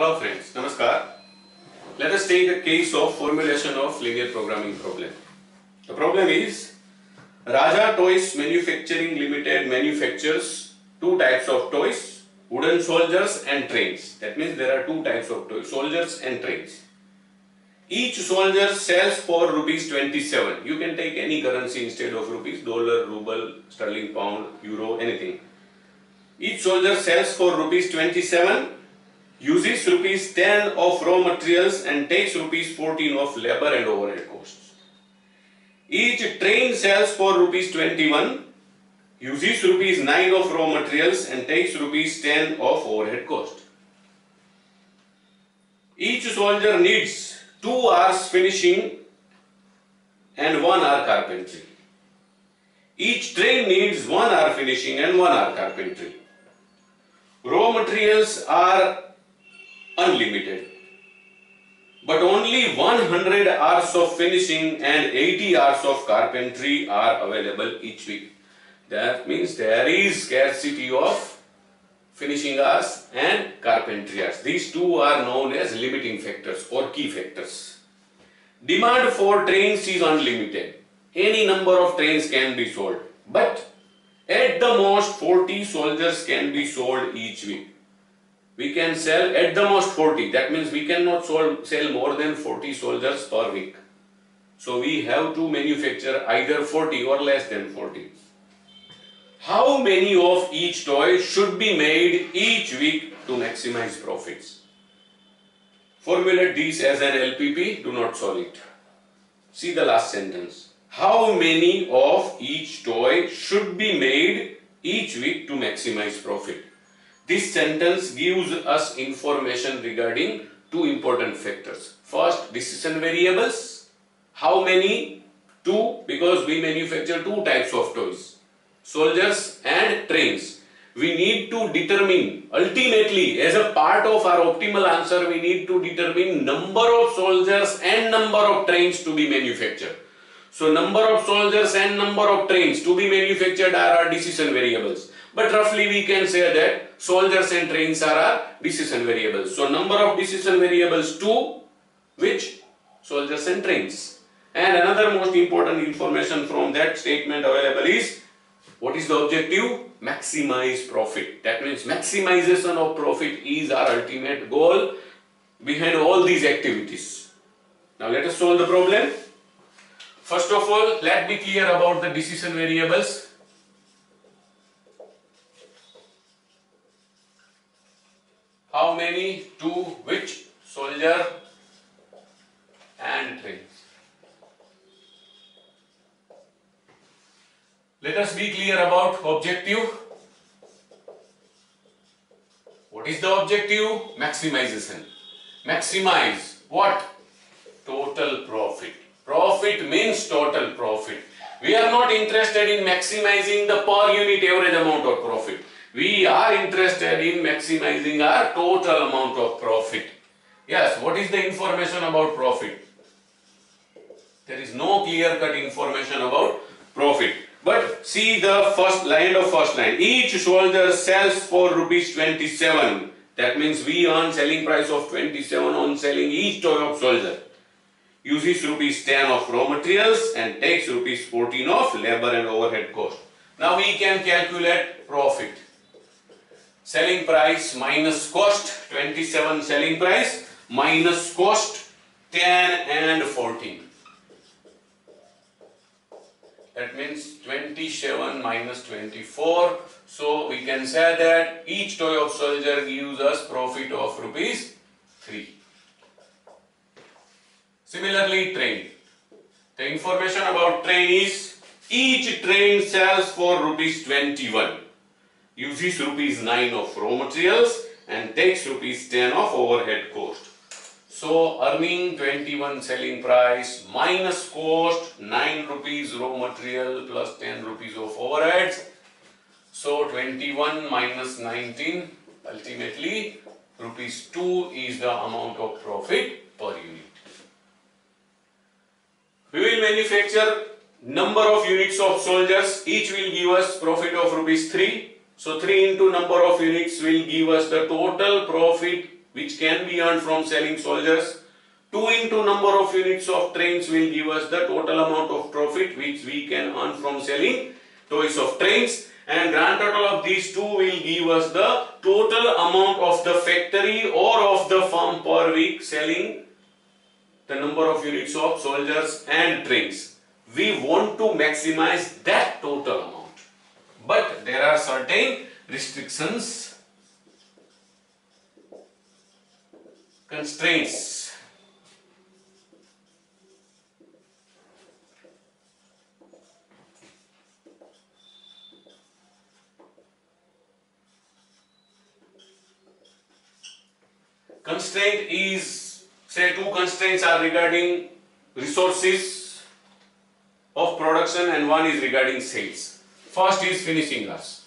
Hello friends, Namaskar. Let us take a case of formulation of linear programming problem. The problem is Raja Toys Manufacturing Limited manufactures two types of toys, wooden soldiers and trains. That means there are two types of toys, soldiers and trains. Each soldier sells for rupees 27. You can take any currency instead of rupees, dollar, ruble, sterling, pound, euro, anything. Each soldier sells for rupees 27, uses rupees 10 of raw materials and takes rupees 14 of labor and overhead costs. Each train sells for rupees 21, uses rupees 9 of raw materials and takes rupees 10 of overhead cost. Each soldier needs 2 hours finishing and 1 hour carpentry. Each train needs 1 hour finishing and 1 hour carpentry. Raw materials are unlimited. But only 100 hours of finishing and 80 hours of carpentry are available each week. That means there is scarcity of finishing hours and carpentry hours. These two are known as limiting factors or key factors. Demand for trains is unlimited. Any number of trains can be sold. But at the most 40 soldiers can be sold each week we can sell at the most 40. That means we cannot sold, sell more than 40 soldiers per week. So we have to manufacture either 40 or less than 40. How many of each toy should be made each week to maximize profits? Formulate these as an LPP, do not solve it. See the last sentence. How many of each toy should be made each week to maximize profit? This sentence gives us information regarding two important factors. First, decision variables. How many? Two, because we manufacture two types of toys, soldiers and trains. We need to determine, ultimately, as a part of our optimal answer, we need to determine number of soldiers and number of trains to be manufactured. So, number of soldiers and number of trains to be manufactured are our decision variables. But roughly we can say that soldiers and trains are our decision variables. So number of decision variables 2 which soldiers and trains. And another most important information from that statement available is what is the objective? Maximize profit. That means maximization of profit is our ultimate goal behind all these activities. Now let us solve the problem. First of all, let me clear about the decision variables. How many to which soldier and trains? Let us be clear about objective. What is the objective? Maximization. Maximize what? Total profit. Profit means total profit. We are not interested in maximizing the per unit average amount of profit we are interested in maximizing our total amount of profit. Yes, what is the information about profit? There is no clear-cut information about profit. But see the first line of first line. Each soldier sells for rupees 27. That means we earn selling price of 27 on selling each toy of soldier. Uses rupees 10 of raw materials and takes rupees 14 of labor and overhead cost. Now we can calculate profit selling price minus cost 27 selling price minus cost 10 and 14 that means 27 minus 24 so we can say that each toy of soldier gives us profit of rupees 3 similarly train. The information about train is each train sells for rupees 21 uses rupees 9 of raw materials and takes rupees 10 of overhead cost. So earning 21 selling price minus cost 9 rupees raw material plus 10 rupees of overheads. So 21 minus 19 ultimately rupees 2 is the amount of profit per unit. We will manufacture number of units of soldiers each will give us profit of rupees 3 so 3 into number of units will give us the total profit which can be earned from selling soldiers. 2 into number of units of trains will give us the total amount of profit which we can earn from selling toys of trains and grand total of these two will give us the total amount of the factory or of the farm per week selling the number of units of soldiers and trains. We want to maximize that total amount. But there are certain restrictions, constraints. Constraint is, say two constraints are regarding resources of production and one is regarding sales. First is finishing hours.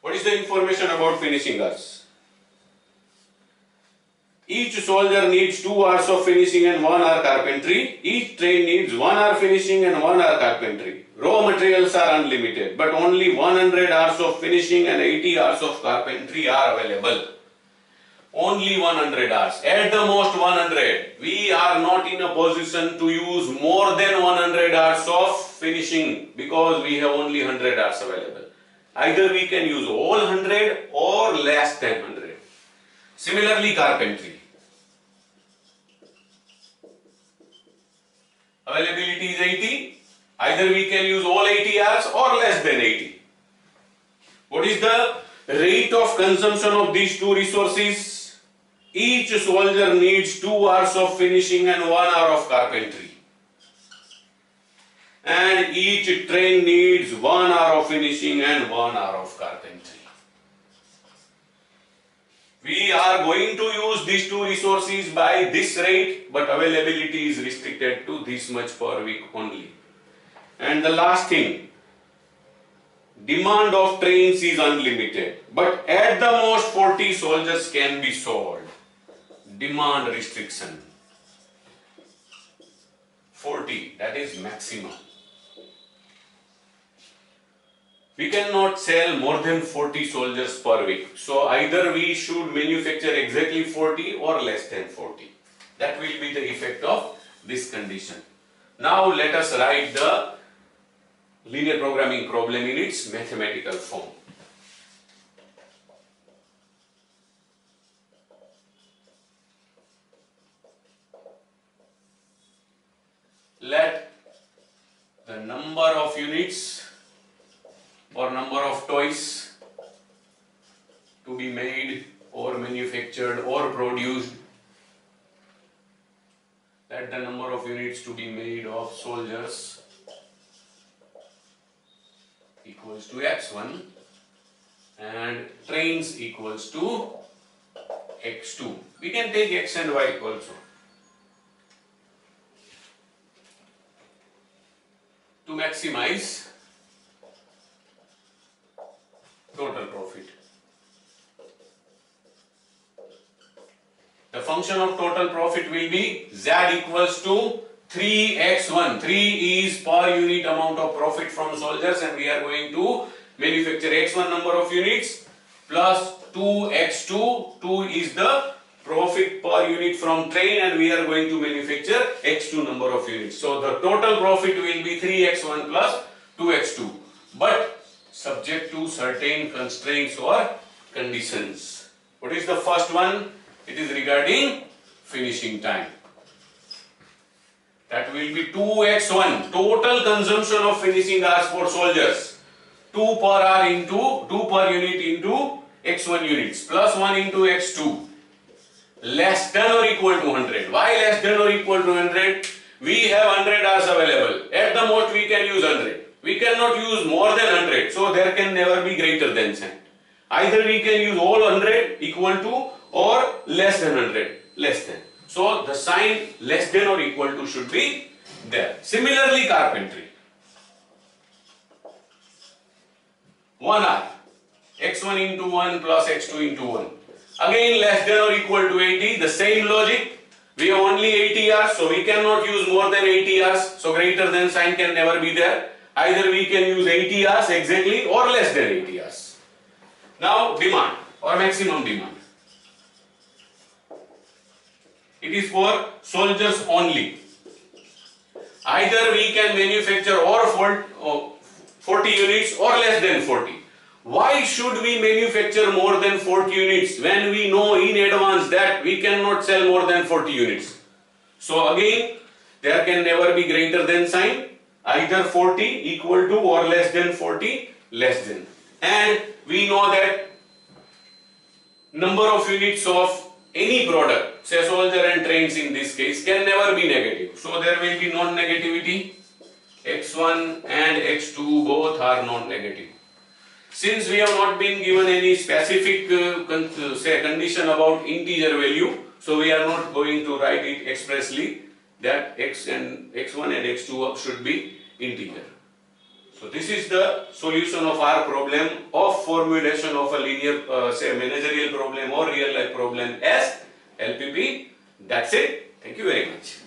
What is the information about finishing hours? Each soldier needs 2 hours of finishing and 1 hour carpentry. Each train needs 1 hour finishing and 1 hour carpentry. Raw materials are unlimited, but only 100 hours of finishing and 80 hours of carpentry are available. Only 100 hours. At the most 100. We are not in a position to use more than 100 hours of finishing because we have only 100 hours available. Either we can use all 100 or less than 100. Similarly, carpentry. Availability is 80. Either we can use all 80 hours or less than 80. What is the rate of consumption of these two resources? Each soldier needs 2 hours of finishing and 1 hour of carpentry. And each train needs 1 hour of finishing and 1 hour of carpentry. We are going to use these two resources by this rate, but availability is restricted to this much per week only. And the last thing, demand of trains is unlimited, but at the most 40 soldiers can be sold. Demand restriction. 40, that is maximum. We cannot sell more than 40 soldiers per week. So either we should manufacture exactly 40 or less than 40. That will be the effect of this condition. Now let us write the linear programming problem in its mathematical form. Let the number of units or number of toys to be made or manufactured or produced. Let the number of units to be made of soldiers equals to x1 and trains equals to x2 we can take x and y also maximize total profit. The function of total profit will be z equals to 3x1. 3 is per unit amount of profit from soldiers and we are going to manufacture x1 number of units plus 2x2. 2 is the profit per unit from train and we are going to manufacture x2 number of units. So the total profit will be 3x1 plus 2x2. But subject to certain constraints or conditions. What is the first one? It is regarding finishing time. That will be 2x1, total consumption of finishing hours for soldiers. 2 per hour into, 2 per unit into x1 units, plus 1 into x2, less than or equal to 100. Why less than or equal to 100? We have 100 hours available. At the most we can use 100. We cannot use more than 100, so there can never be greater than 10. Either we can use all 100 equal to or less than 100, less than. So the sign less than or equal to should be there. Similarly carpentry. 1 R. x1 into 1 plus x2 into 1. Again less than or equal to 80, the same logic. We have only 80 R's, so we cannot use more than 80 R's. So greater than sign can never be there. Either we can use 80 hours exactly or less than 80 hours. Now demand or maximum demand. It is for soldiers only. Either we can manufacture or 40 units or less than 40. Why should we manufacture more than 40 units when we know in advance that we cannot sell more than 40 units? So again, there can never be greater than sign, either 40 equal to or less than 40 less than. And we know that number of units of any product, say soldier and trains in this case, can never be negative. So there will be non-negativity. x1 and x2 both are non-negative. Since we have not been given any specific uh, uh, say condition about integer value, so we are not going to write it expressly that x and x1 and x2 should be integer. So this is the solution of our problem of formulation of a linear, uh, say managerial problem or real life problem as LPP. That's it. Thank you very much.